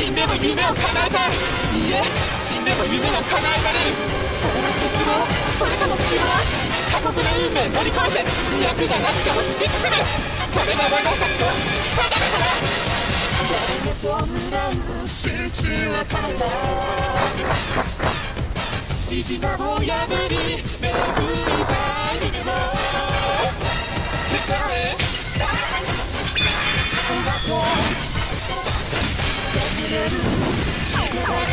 死んでも夢を叶えたい。いえ死んでも夢が叶えられるそれは絶望それとも希望過酷な運命乗り越えて脈がなくても突き進むそれが私たちの差がだから誰が弔う集中はかれた縮まを。破り巡りたい get it.